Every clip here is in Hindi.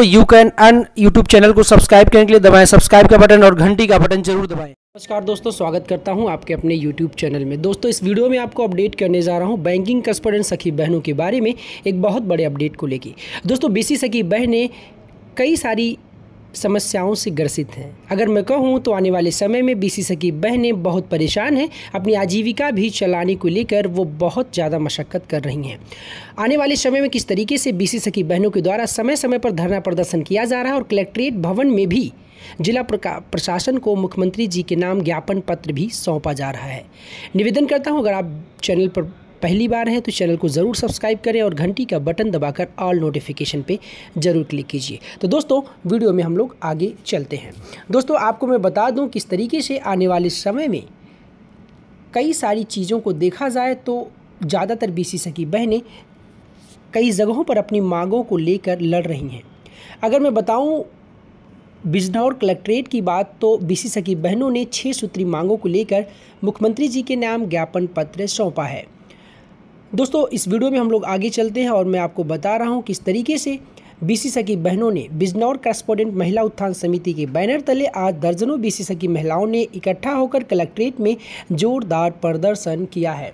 दोस्तों you can on YouTube channel को सब्सक्राइब करने के लिए दबाएँ सब्सक्राइब का बटन और घंटी का बटन ज़रूर दबाएँ। नमस्कार दोस्तों, स्वागत करता हूँ आपके अपने YouTube चैनल में। दोस्तों, इस वीडियो में आपको अपडेट करने जा रहा हूँ बैंकिंग कस्टमर सखी बहनों के बारे में एक बहुत बड़े अपडेट को लेकर दोस्तों बीसी सखी बहनें कई सारी समस्याओं से ग्रसित हैं। अगर मैं कहूँ तो आने वाले समय में बीसी सकी बहनें बहुत परेशान हैं। अपनी आजीविका भी चलाने को लेकर वो बहुत ज़्यादा मशक्क़त कर रही हैं। आने वाले समय में किस तरीके से बीसी सकी बहनों के द्वारा समय समय पर धरना प्रदर्शन किया जा रहा है और कलेक्ट्रेट भवन में भी जिला प्रशासन को मुख्यमंत्री जी के नाम ज्ञापन पत्र भी सौंपा जा रहा है। निवेदन करता हूँ, अगर आप चैनल पर पहली बार है तो चैनल को ज़रूर सब्सक्राइब करें और घंटी का बटन दबाकर ऑल नोटिफिकेशन पे ज़रूर क्लिक कीजिए। तो दोस्तों, वीडियो में हम लोग आगे चलते हैं। दोस्तों, आपको मैं बता दूँ किस तरीके से आने वाले समय में कई सारी चीज़ों को देखा जाए तो ज़्यादातर बी सकी बहनें कई जगहों पर अपनी मांगों को लेकर लड़ रही हैं। अगर मैं बताऊँ बिजनौर कलेक्ट्रेट की बात तो बीसी सकी बहनों ने छः सूत्री मांगों को लेकर मुख्यमंत्री जी के नाम ज्ञापन पत्र सौंपा है। दोस्तों इस वीडियो में हम लोग आगे चलते हैं और मैं आपको बता रहा हूँ किस तरीके से बीसी सकी बहनों ने बिजनौर करस्पोडेंट महिला उत्थान समिति के बैनर तले आज दर्जनों बीसी सकी महिलाओं ने इकट्ठा होकर कलेक्ट्रेट में जोरदार प्रदर्शन किया है।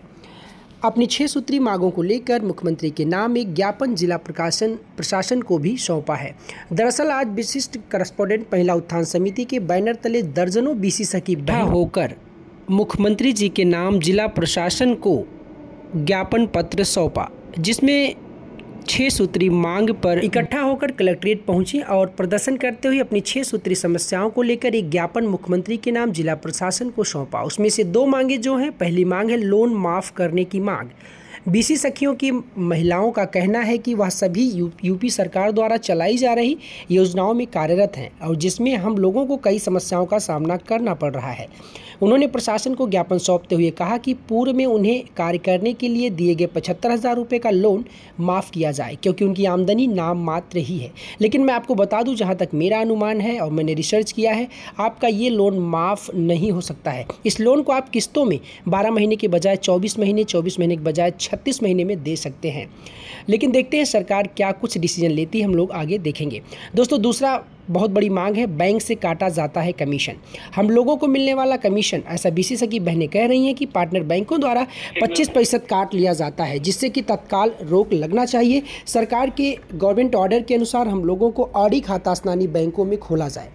अपनी छः सूत्री मांगों को लेकर मुख्यमंत्री के नाम एक ज्ञापन जिला प्रकाशन प्रशासन को भी सौंपा है। दरअसल आज विशिष्ट करस्पोडेंट महिला उत्थान समिति के बैनर तले दर्जनों बीसी सखी बहन होकर मुख्यमंत्री जी के नाम जिला प्रशासन को ज्ञापन पत्र सौंपा, जिसमें छः सूत्री मांग पर इकट्ठा होकर कलेक्ट्रेट पहुँची और प्रदर्शन करते हुए अपनी छः सूत्री समस्याओं को लेकर एक ज्ञापन मुख्यमंत्री के नाम जिला प्रशासन को सौंपा। उसमें से दो मांगे जो हैं, पहली मांग है लोन माफ़ करने की मांग। बीसी सखियों की महिलाओं का कहना है कि वह सभी यू, यूपी सरकार द्वारा चलाई जा रही योजनाओं में कार्यरत हैं और जिसमें हम लोगों को कई समस्याओं का सामना करना पड़ रहा है। उन्होंने प्रशासन को ज्ञापन सौंपते हुए कहा कि पूर्व में उन्हें कार्य करने के लिए दिए गए पचहत्तर हज़ार रुपये का लोन माफ़ किया जाए क्योंकि उनकी आमदनी नाम मात्र ही है। लेकिन मैं आपको बता दूँ जहाँ तक मेरा अनुमान है और मैंने रिसर्च किया है आपका ये लोन माफ़ नहीं हो सकता है। इस लोन को आप किस्तों में बारह महीने के बजाय चौबीस महीने चौबीस महीने के बजाय छत्तीस महीने में दे सकते हैं। लेकिन देखते हैं सरकार क्या कुछ डिसीज़न लेती है, हम लोग आगे देखेंगे। दोस्तों, दूसरा बहुत बड़ी मांग है, बैंक से काटा जाता है कमीशन हम लोगों को मिलने वाला कमीशन ऐसा की बहनें कह रही हैं कि पार्टनर बैंकों द्वारा 25 प्रतिशत काट लिया जाता है, जिससे कि तत्काल रोक लगना चाहिए। सरकार के गवर्नमेंट ऑर्डर के अनुसार हम लोगों को ऑडी खाता स्नानी बैंकों में खोला जाए।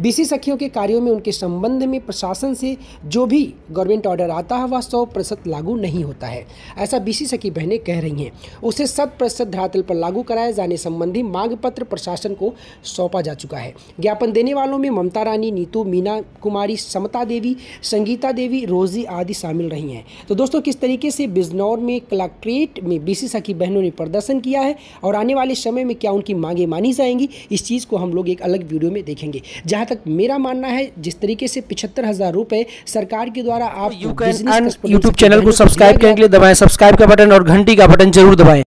बीसी सखियों के कार्यों में उनके संबंध में प्रशासन से जो भी गवर्नमेंट ऑर्डर आता है, वह सौ प्रतिशत लागू नहीं होता है। ऐसा बीसी सखी बहनें कह रही हैं। उसे शत प्रतिशत धरातल पर लागू कराए जाने संबंधी मांग पत्र प्रशासन को सौंपा जा चुका है। ज्ञापन देने वालों में ममता रानी, नीतू, मीना कुमारी, समता देवी, संगीता देवी, रोजी आदि शामिल रही हैं। तो दोस्तों, किस तरीके से बिजनौर में कलेक्ट्रेट में बीसी सखी बहनों ने प्रदर्शन किया है और आने वाले समय में क्या उनकी मांगे मानी जाएँगी, इस चीज़ को हम लोग एक अलग वीडियो में देखेंगे। जहाँ तक मेरा मानना है जिस तरीके से पिछहत्तर हज़ार रूपए सरकार के द्वारा आप यूट्यूब चैनल को सब्सक्राइब करने के लिए दबाएँ सब्सक्राइब का बटन और घंटी का बटन ज़रूर दबाएँ।